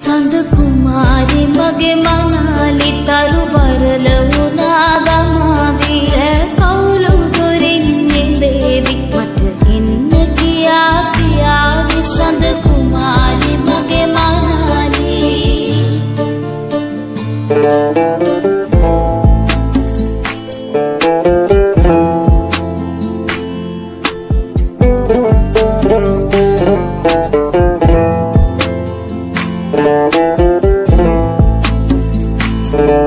සඳ කුමාරි මගේ මනාලි Thank